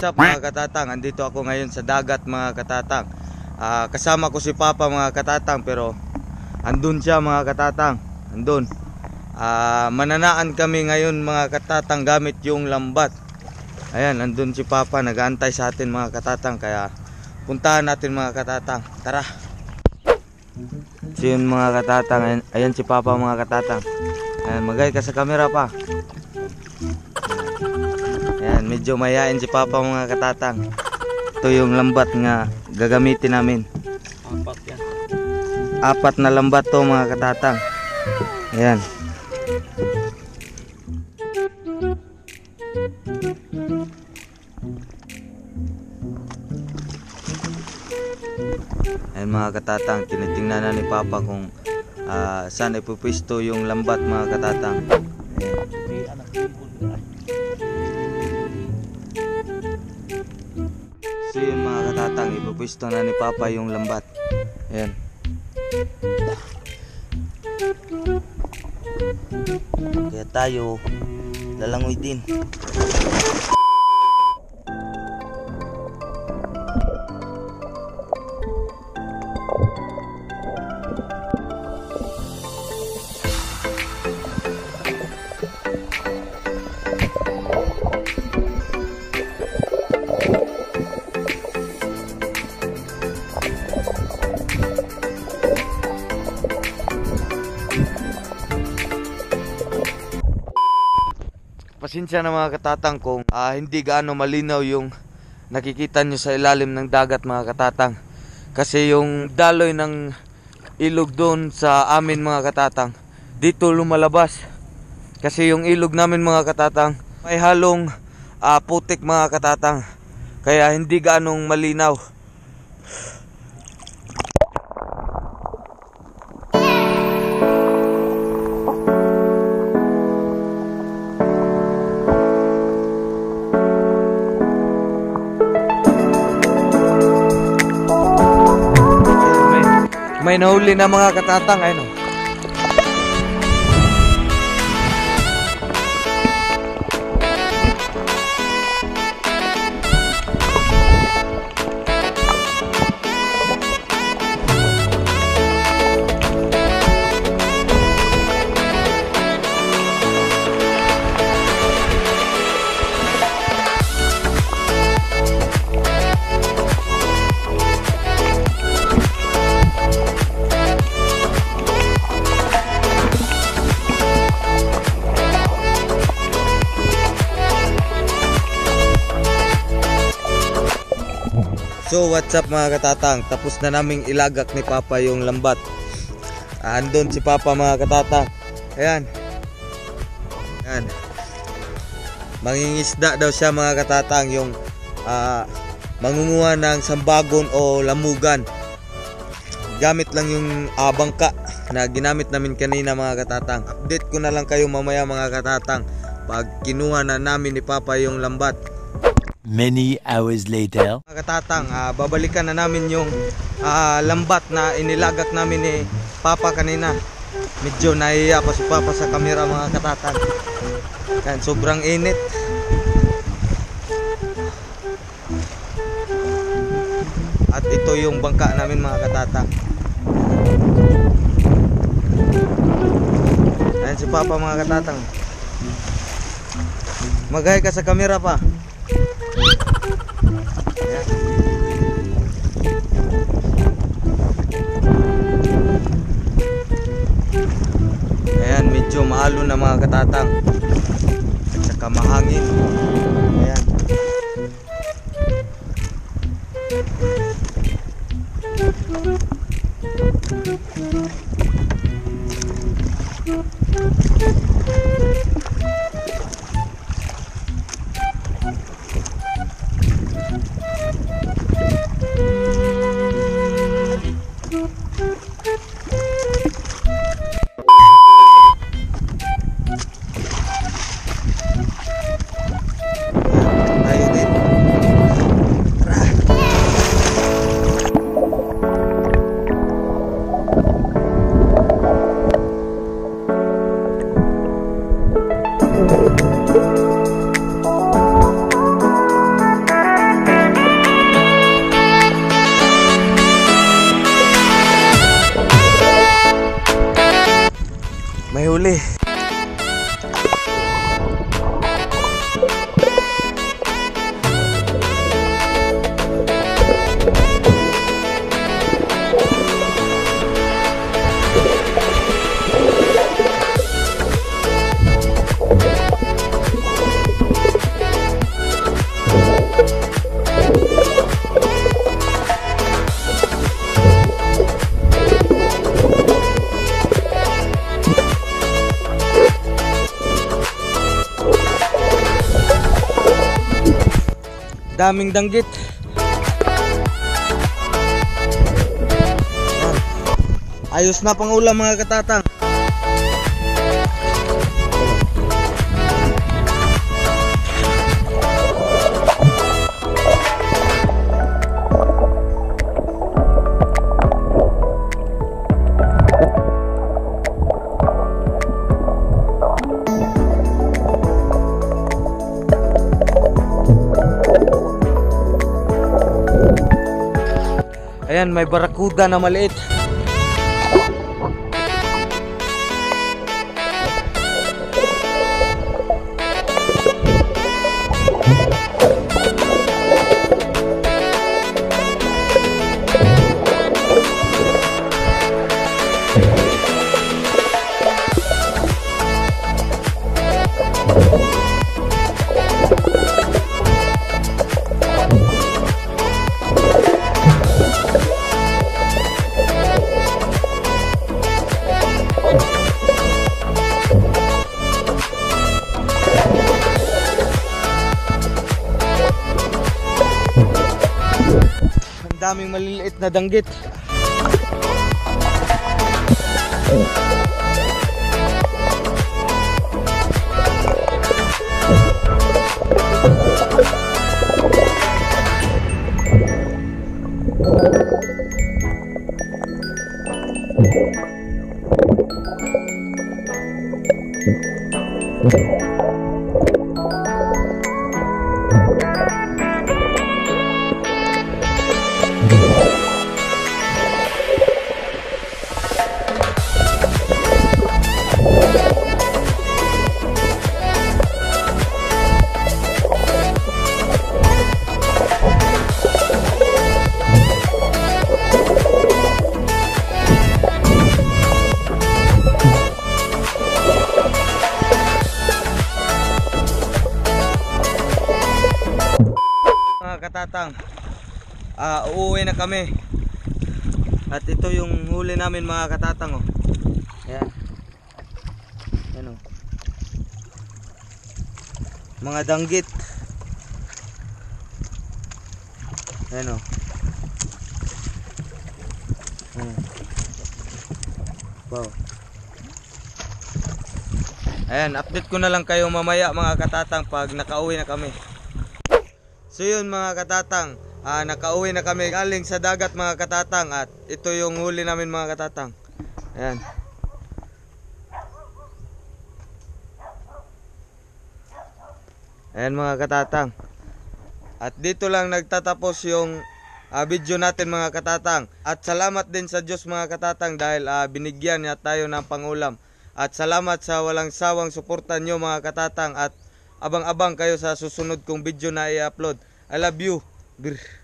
what's up mga katatang? Andito ako ngayon sa dagat mga katatang. Ah, kasama ko si Papa mga katatang pero andun siya mga katatang. Andun. Ah, mananaan kami ngayon mga katatang gamit yung lambat. Ayan, andun si Papa nag-aantay sa atin mga katatang kaya puntahan natin mga katatang. Tara. So yun mga katatang, ayan, ayan si Papa mga katatang. Ayan, magay ka sa camera pa. Medyo mayain si Papa mga katatang. Ito yung lambat nga gagamitin namin. Apat yan. Apat na lambat to mga katatang. Ayan. Ayan mga katatang, tinitingnan na ni Papa kung ah, saan ipupwisto yung lambat mga katatang. Ayan. Katatang, ipupwisto na ni Papa yung lambat. Ayan. Kaya tayo, lalangoy din. Pasensya na mga katatang kung ah, hindi gaano malinaw yung nakikita nyo sa ilalim ng dagat mga katatang. Kasi yung daloy ng ilog doon sa amin mga katatang, dito lumalabas. Kasi yung ilog namin mga katatang, may halong ah, putik mga katatang. Kaya hindi gaanong malinaw. May nahuli na mga katatang, ayun oh. So what's up mga katatang? Tapos na naming ilagak ni Papa yung lambat. Andun si Papa mga katatang. Ayan. Ayan. Mangingisda daw siya mga katatang Yung ah, Mangunguha ng sambagon o lamugan. Gamit lang yung ah, bangka Na ginamit namin kanina mga katatang. Update ko na lang kayo mamaya mga katatang. Pag kinuha na namin ni Papa yung lambat Many hours later. Katatang, ah, babalikan na namin yung ah, lambat na inilagak namin ni Papa kanina. Medyo nahiya pa si Papa sa kamera mga katatang. Yan, sobrang init. At ito yung bangka namin mga katatang. Ayan si Papa mga katatang. Maghay ka sa kamera pa. maalo na mga katatang at saka mahangin ayan Huli. Daming danggit. Yan. Ayos na pang ulam mga katatang. Ayan, may barakuda na maliit. Daming maliliit na danggit. Mga katatang, ah uuwi na kami. At ito yung huli namin mga katatang oh. Ayan. Ayan oh. Mga danggit. Ayan oh. Wow. Ayan, update ko na lang kayo mamaya mga katatang pag nakauwi na kami. So yun mga katatang, ah, nakauwi na kami galing sa dagat mga katatang at ito yung huli namin mga katatang. Ayan. Ayan mga katatang. At dito lang nagtatapos yung ah, video natin mga katatang. At salamat din sa Diyos mga katatang dahil ah, binigyan niya tayo ng pangulam. At salamat sa walang sawang suporta nyo mga katatang at abang-abang kayo sa susunod kong video na i-upload. I love you. Grr.